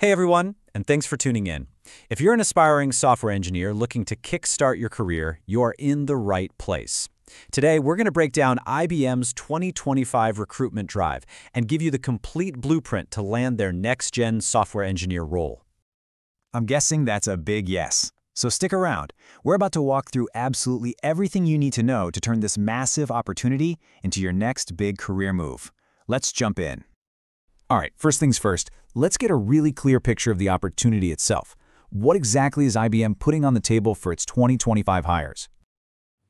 Hey everyone, and thanks for tuning in. If you're an aspiring software engineer looking to kickstart your career, you're in the right place. Today, we're going to break down IBM's 2025 recruitment drive and give you the complete blueprint to land their next-gen software engineer role. I'm guessing that's a big yes. So stick around. We're about to walk through absolutely everything you need to know to turn this massive opportunity into your next big career move. Let's jump in. All right, first things first, let's get a really clear picture of the opportunity itself. What exactly is IBM putting on the table for its 2025 hires?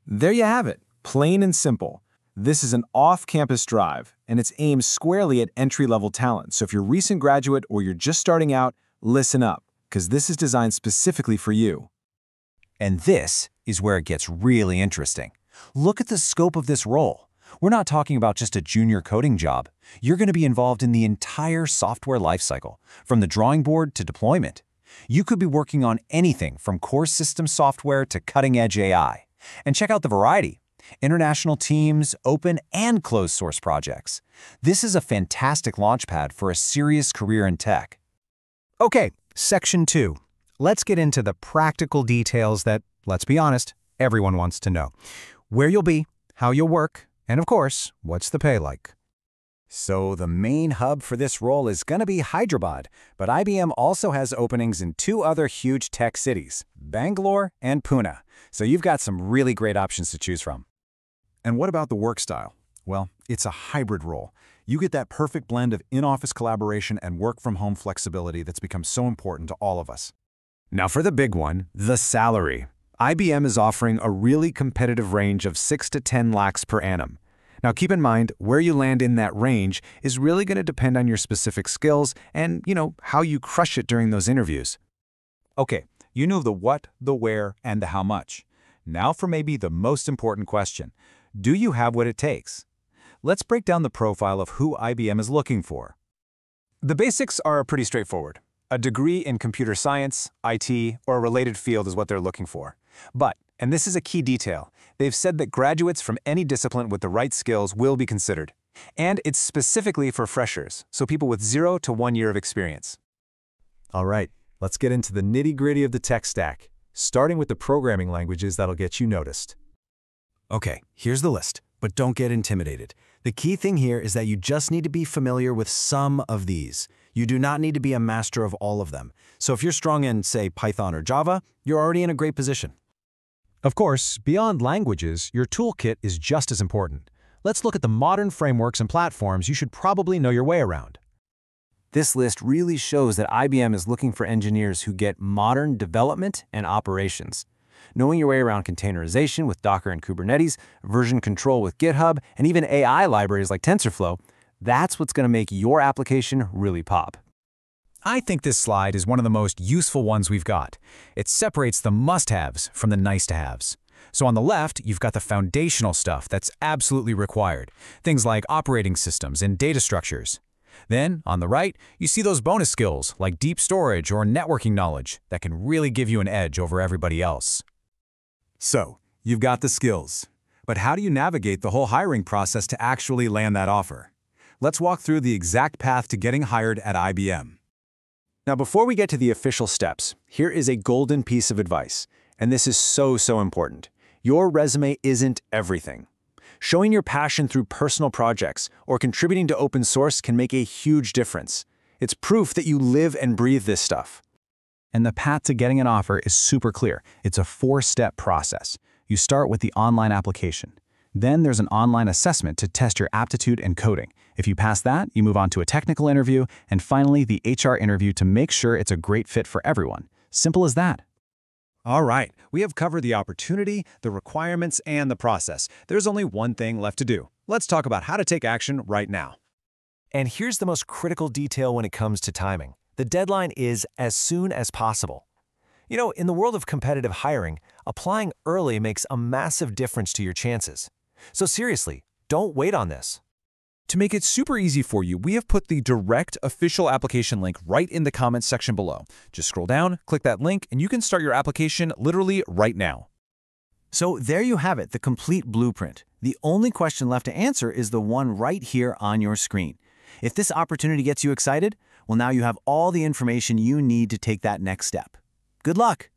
There you have it, plain and simple. This is an off-campus drive, and it's aimed squarely at entry-level talent. So if you're a recent graduate or you're just starting out, listen up, because this is designed specifically for you. And this is where it gets really interesting. Look at the scope of this role. We're not talking about just a junior coding job. You're going to be involved in the entire software lifecycle, from the drawing board to deployment. You could be working on anything from core system software to cutting-edge AI. And check out the variety. International teams, open and closed source projects. This is a fantastic launchpad for a serious career in tech. Okay, section two. Let's get into the practical details that, let's be honest, everyone wants to know. Where you'll be, how you'll work, and of course, what's the pay like? So the main hub for this role is going to be Hyderabad, but IBM also has openings in two other huge tech cities, Bangalore and Pune. So you've got some really great options to choose from. And what about the work style? Well, it's a hybrid role. You get that perfect blend of in-office collaboration and work-from-home flexibility that's become so important to all of us. Now for the big one, the salary. IBM is offering a really competitive range of 6 to 10 lakhs per annum. Now keep in mind, where you land in that range is really going to depend on your specific skills and, you know, how you crush it during those interviews. Okay, you know the what, the where, and the how much. Now for maybe the most important question. Do you have what it takes? Let's break down the profile of who IBM is looking for. The basics are pretty straightforward. A degree in computer science, IT, or a related field is what they're looking for. But, and this is a key detail, they've said that graduates from any discipline with the right skills will be considered. And it's specifically for freshers, so people with zero to one year of experience. All right, let's get into the nitty-gritty of the tech stack, starting with the programming languages that'll get you noticed. Okay, here's the list, but don't get intimidated. The key thing here is that you just need to be familiar with some of these. You do not need to be a master of all of them. So if you're strong in, say, Python or Java, you're already in a great position. Of course, beyond languages, your toolkit is just as important. Let's look at the modern frameworks and platforms you should probably know your way around. This list really shows that IBM is looking for engineers who get modern development and operations. Knowing your way around containerization with Docker and Kubernetes, version control with GitHub, and even AI libraries like TensorFlow, that's what's going to make your application really pop. I think this slide is one of the most useful ones we've got. It separates the must-haves from the nice-to-haves. So on the left, you've got the foundational stuff that's absolutely required, things like operating systems and data structures. Then, on the right, you see those bonus skills like deep storage or networking knowledge that can really give you an edge over everybody else. So, you've got the skills. But how do you navigate the whole hiring process to actually land that offer? Let's walk through the exact path to getting hired at IBM. Now, before we get to the official steps, here is a golden piece of advice, and this is so, so important. Your resume isn't everything. Showing your passion through personal projects or contributing to open source can make a huge difference. It's proof that you live and breathe this stuff. And the path to getting an offer is super clear. It's a four-step process. You start with the online application. Then there's an online assessment to test your aptitude and coding. If you pass that, you move on to a technical interview, and finally the HR interview to make sure it's a great fit for everyone. Simple as that. All right, we have covered the opportunity, the requirements, and the process. There's only one thing left to do. Let's talk about how to take action right now. And here's the most critical detail when it comes to timing. The deadline is as soon as possible. You know, in the world of competitive hiring, applying early makes a massive difference to your chances. So seriously, don't wait on this. To make it super easy for you, we have put the direct official application link right in the comments section below. Just scroll down, click that link, and you can start your application literally right now. So there you have it, the complete blueprint. The only question left to answer is the one right here on your screen. If this opportunity gets you excited, well, now you have all the information you need to take that next step. Good luck!